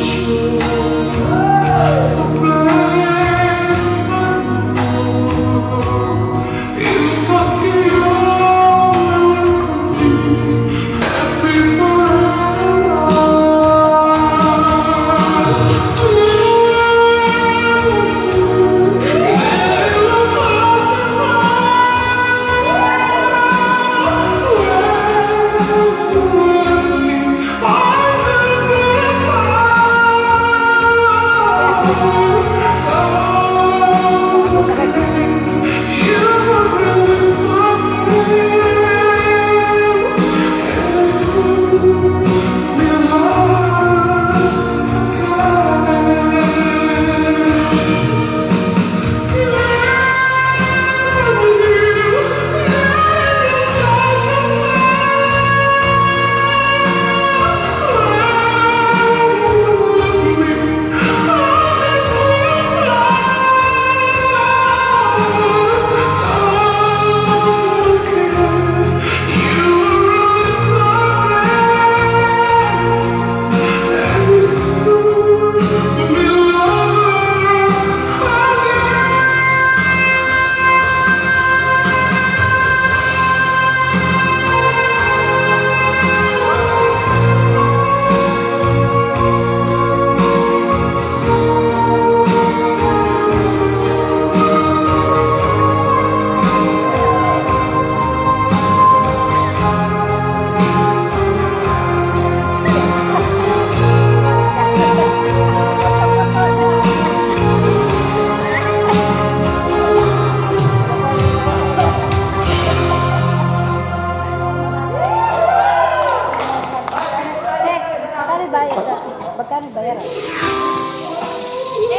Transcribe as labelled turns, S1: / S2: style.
S1: sure.